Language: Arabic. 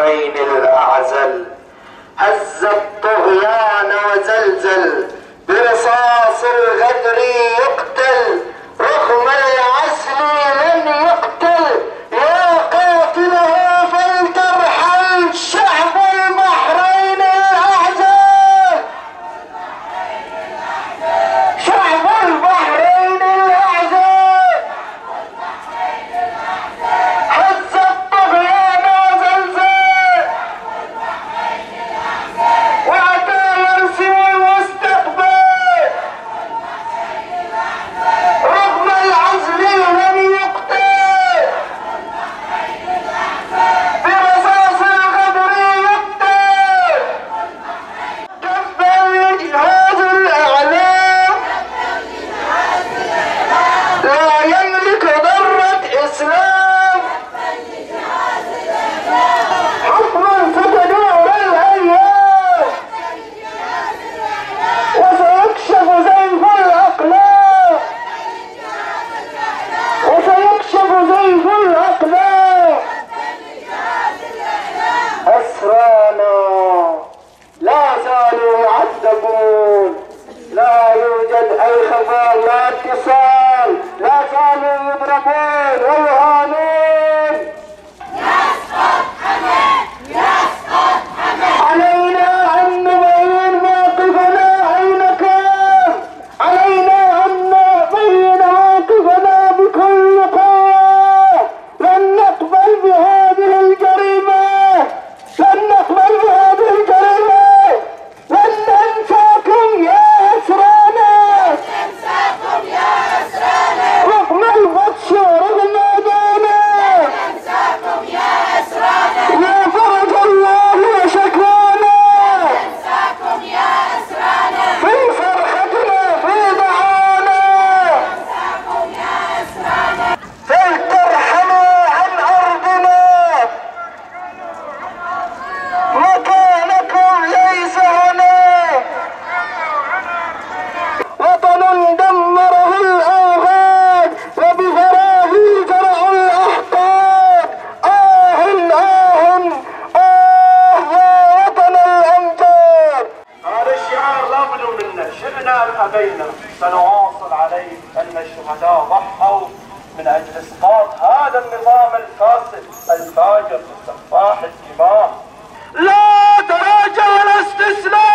الحرمين الأعزل. هز الطغيان وزلزل برصاص الغد أي خفاء لا اتصال لا كانوا يضربون والله ابنا ابينا سنواصل عليه أن الشهداء ضحوا من أجل إسقاط هذا النظام الفاسد الفاجر السفاح الكبار لا تراجع ولا استسلام